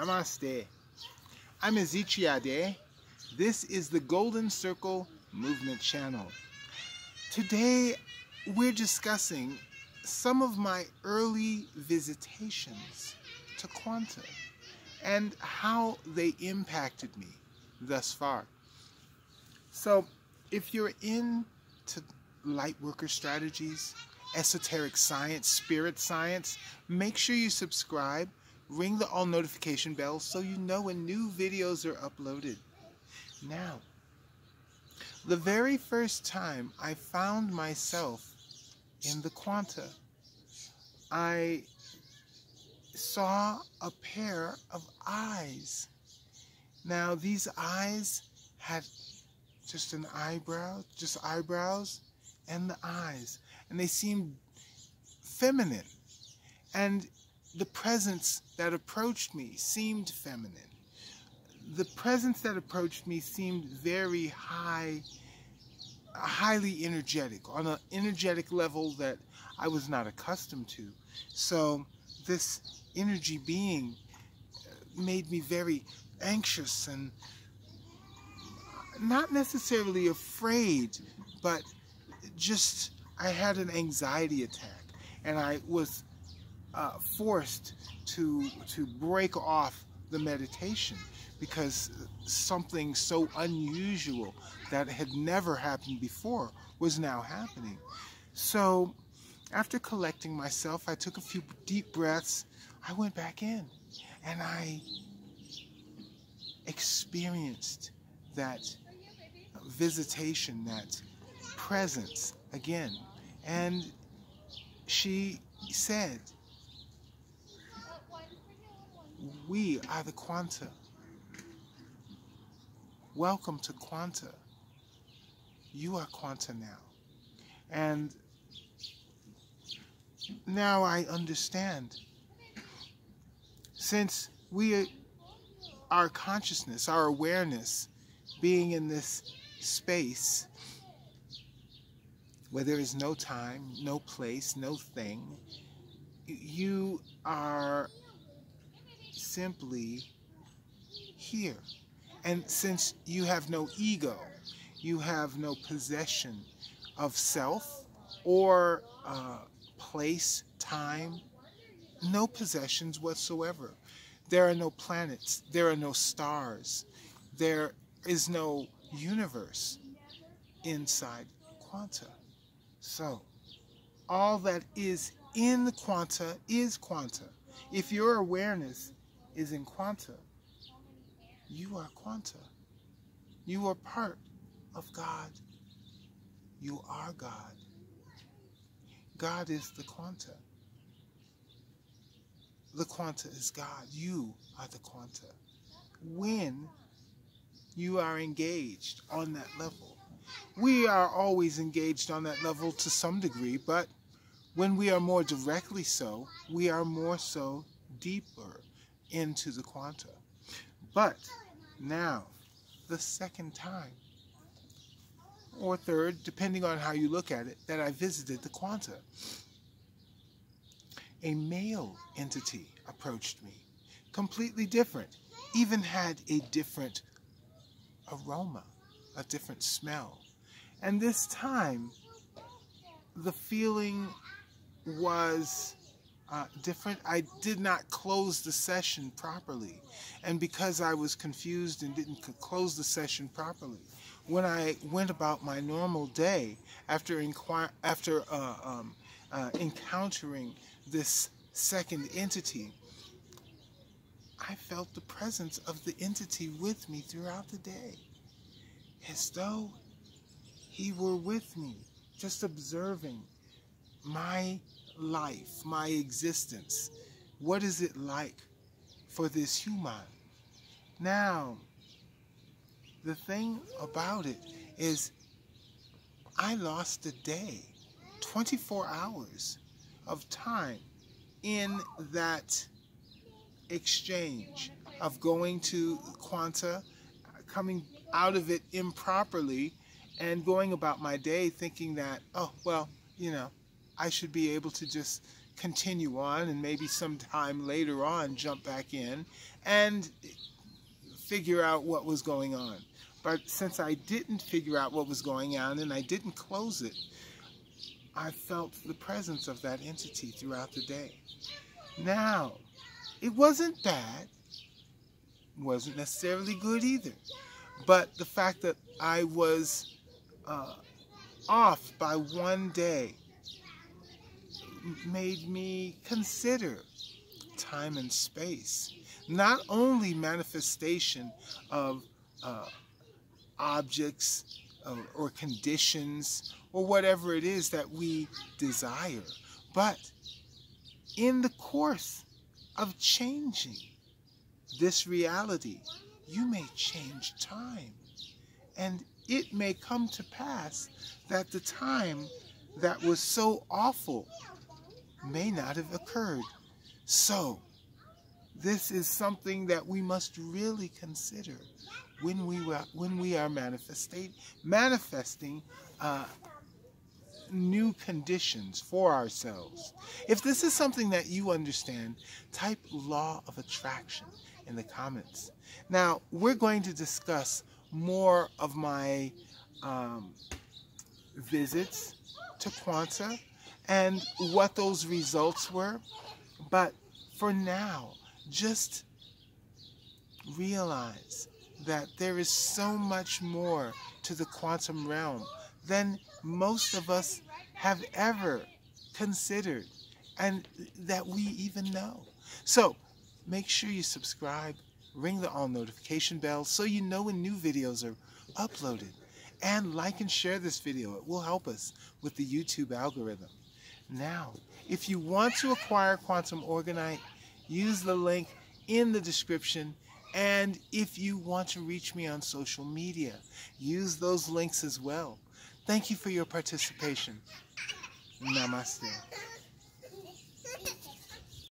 Namaste. I'm Ezechi Ade. This is the Golden Circle Movement Channel. Today we're discussing some of my early visitations to Quanta and how they impacted me thus far. So, if you're into light worker strategies, esoteric science, spirit science, make sure you subscribe, ring the all notification bell so you know when new videos are uploaded. Now, the very first time I found myself in the Quanta, I saw a pair of eyes. Now, these eyes had just an eyebrow, just eyebrows and the eyes. And they seemed feminine. And the presence that approached me seemed feminine. The presence that approached me seemed very high, highly energetic, on an energetic level that I was not accustomed to. So this energy being uh, made me very anxious and not necessarily afraid, but just I had an anxiety attack, and I was uh, forced to to break off the meditation because something so unusual that had never happened before was now happening. So after collecting myself, I took a few deep breaths. I went back in and I experienced that visitation, that presence again. And she said, We are the Quanta. Welcome to Quanta. You are Quanta now. And now I understand. Since we, our consciousness, our awareness, being in this space where there is no time, no place, no thing, you are simply here. And since you have no ego, you have no possession of self or uh, place, time, no possessions whatsoever. There are no planets, there are no stars, there is no universe inside quanta. So, all that is in quanta is quanta. If your awareness is in quanta, you are quanta. You are part of God. You are God. God is the quanta. The quanta is God. You are the quanta. When you are engaged on that level, we are always engaged on that level to some degree, but when we are more directly so, we are more so deeper into the quanta. But now, the second time, or third, depending on how you look at it, that I visited the quanta, a male entity approached me, completely different, even had a different aroma, a different smell. And this time, the feeling was uh, different. I did not close the session properly. And because I was confused and didn't close the session properly, when I went about my normal day after, after uh, um, uh, encountering this second entity, I felt the presence of the entity with me throughout the day, as though he were with me, just observing my life, my existence. What is it like for this human? Now, the thing about it is I lost a day, 24 hours of time in that exchange of going to Quanta, coming out of it improperly, and going about my day thinking that, oh, well, you know, I should be able to just continue on and maybe sometime later on jump back in and figure out what was going on. But since I didn't figure out what was going on and I didn't close it, I felt the presence of that entity throughout the day. Now, it wasn't bad, wasn't necessarily good either, but the fact that I was uh, off by one day made me consider time and space. Not only manifestation of uh, objects or, or conditions or whatever it is that we desire, but in the course of changing this reality, you may change time. And it may come to pass that the time that was so awful may not have occurred. So, this is something that we must really consider when we when we are manifesting manifesting uh, new conditions for ourselves. If this is something that you understand, type law of attraction in the comments. Now, we're going to discuss more of my um, visits to Quanta and what those results were. But for now, just realize that there is so much more to the quantum realm than most of us have ever considered and that we even know. So make sure you subscribe, ring the all notification bell so you know when new videos are uploaded. And like and share this video. It will help us with the YouTube algorithm. Now, if you want to acquire Quantum orgonite, use the link in the description. And if you want to reach me on social media, use those links as well. Thank you for your participation. Namaste.